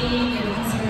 Coffee and also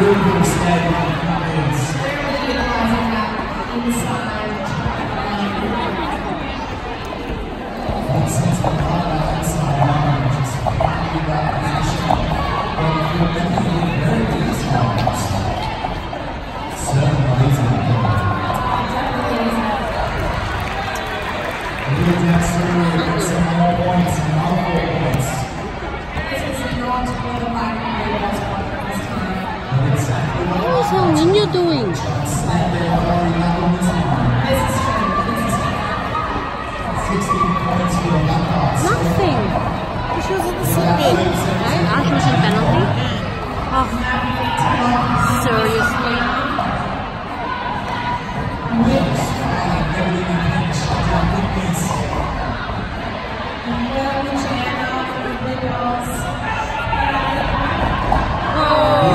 really big step on confidence. They're. What is Mourinho doing? Nothing. She was at the seat right? Ash was in penalty. Oh, seriously. Oh.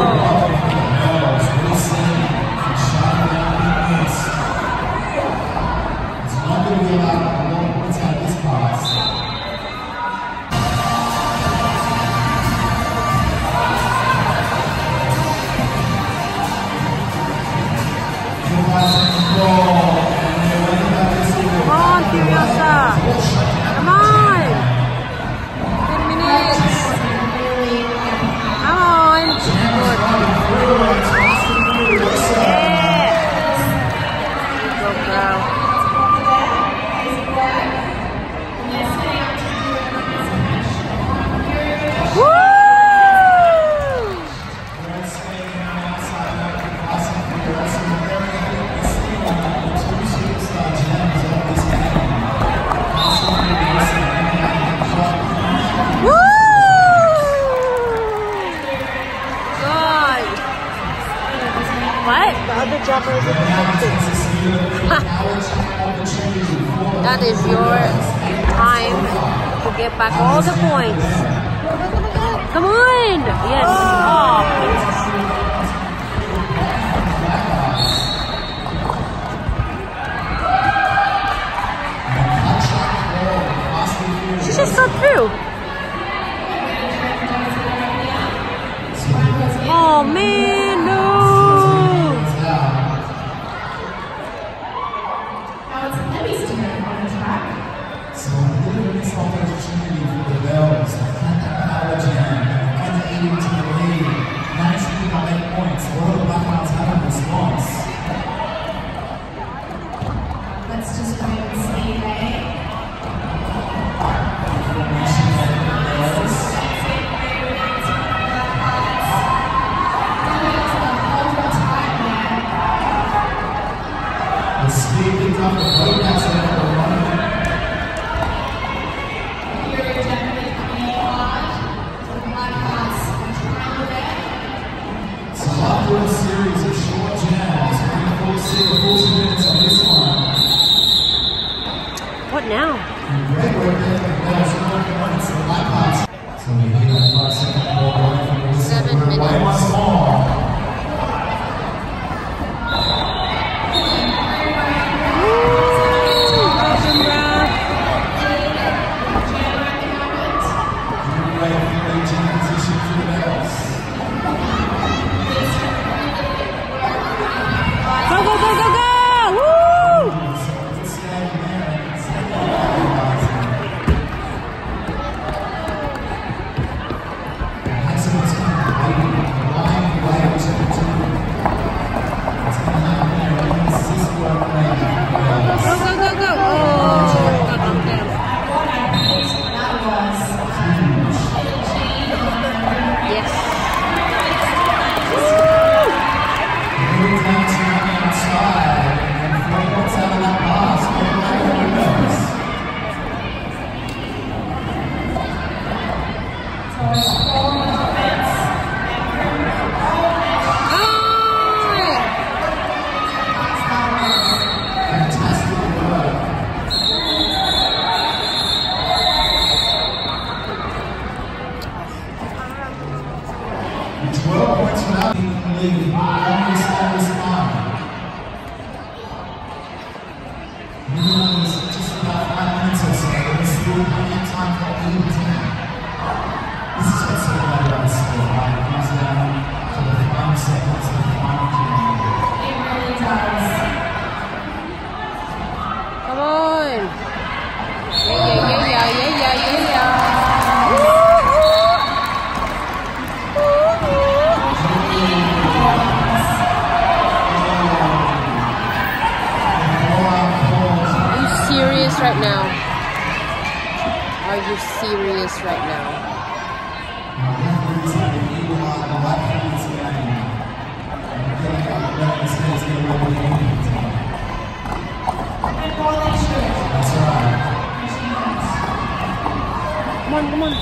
that is your time to get back all the points. Come on! Yes. Oh. She just got through. Oh man! the speed of the serious right now? Are you serious right now? And more than true. That's right. Come on, come on.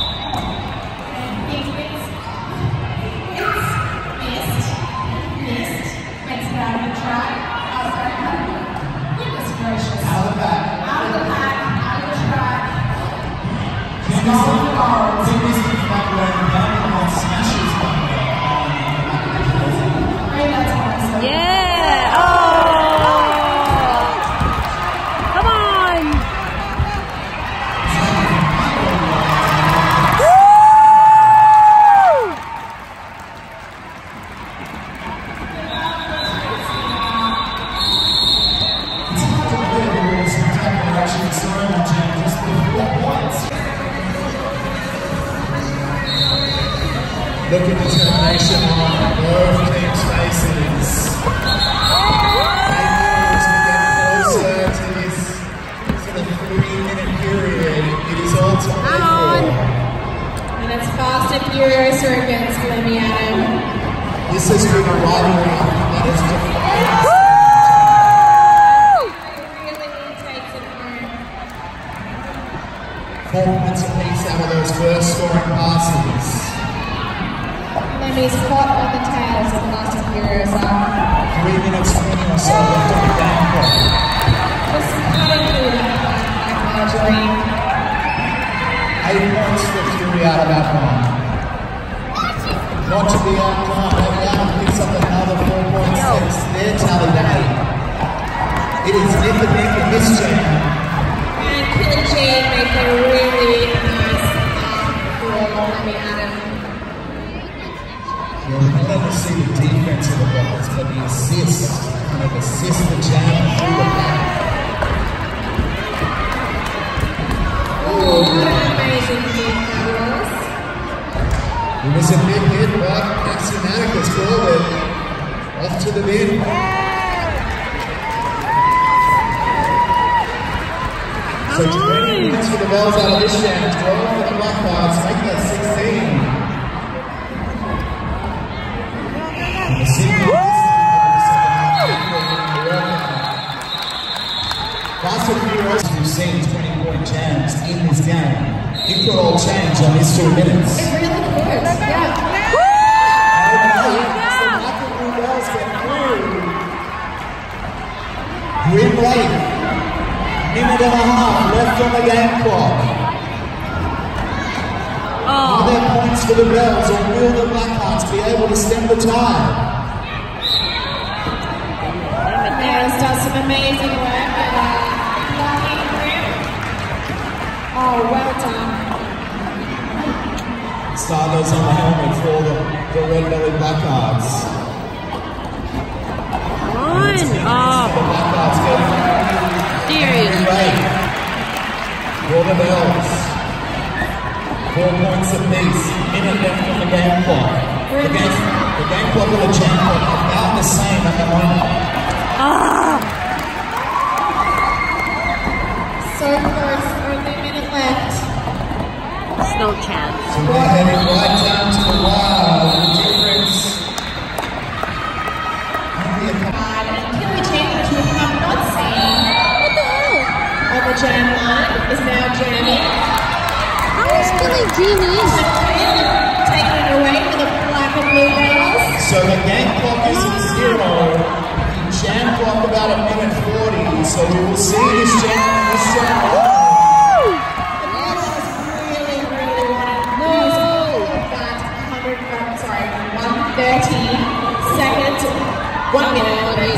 Furious against Lemmy Adam. This has been a rivalry that has defined Woo! Really takes it home. four points apiece out of those first scoring passes. Lemmy's hot on the tails of Fast and Furiousa. Three minutes, 20 or so left on the game clock. Through that back largely. Eight points for Fury out of that one. Not to be outdone, Atlanta picks up another four points. Yo. It's their tally eight. It is nip and nick in this jam. And Killer Jane makes a really nice um, for Lemmy Adam. You'll never see the defense of the Rockets, but the assist, kind of assist the jam through the back. Oh, what an amazing hit that was. It was a big hit, but Axiomaticus it off to the bin. So 20 points for the Belles out of this jam, 12 for the Blackhearts, making it 16. And the Sydney Fast and Furious, we've seen 20 point jams in this game. It could all change on these two minutes. Could, yeah. Green light. Minute and a half left on the game clock. Are Oh, there points for the Belles or will the Blackhearts be able to stem the tide? Nails does some amazing work uh. Oh, well done. Star goes on the helmet for the, the Red Belly Blackhearts. come on! The Oh, Blackhearts getting serious. for the Belles. Four points apiece. Minute left on the game clock. The game, the game clock and the jam clock about the same at the moment. Ah! So close, only a minute left. There's no chance. One minute.